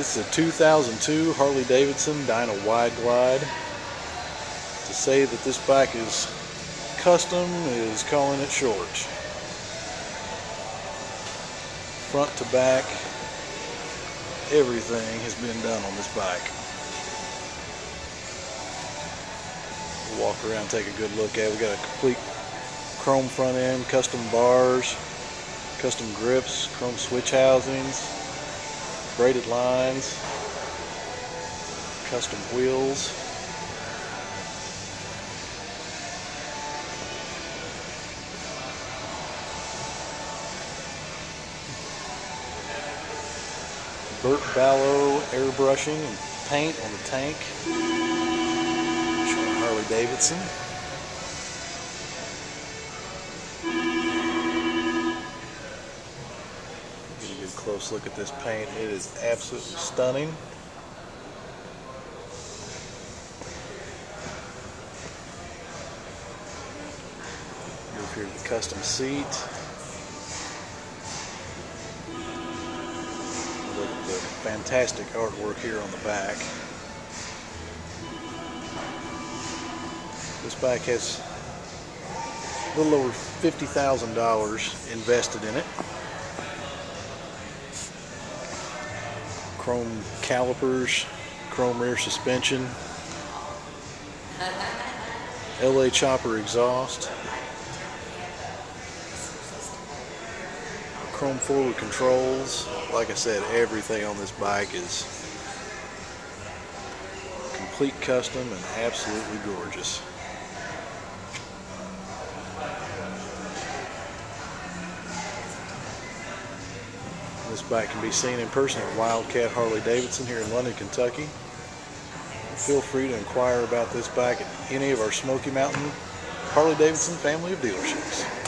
This is a 2002 Harley Davidson Dyna Wide Glide. To say that this bike is custom is calling it short. Front to back, everything has been done on this bike. Walk around take a good look at it. We got a complete chrome front end, custom bars, custom grips, chrome switch housings, braided lines, custom wheels. Burt Ballow airbrushing and paint on the tank. Harley Davidson. Close look at this paint. It is absolutely stunning. Go here to the custom seat. Look at the fantastic artwork here on the back. This bike has a little over $50,000 invested in it. Chrome calipers, chrome rear suspension, LA chopper exhaust, chrome forward controls. Like I said, everything on this bike is complete custom and absolutely gorgeous. This bike can be seen in person at Wildcat Harley Davidson here in London, Kentucky. Feel free to inquire about this bike at any of our Smoky Mountain Harley Davidson family of dealerships.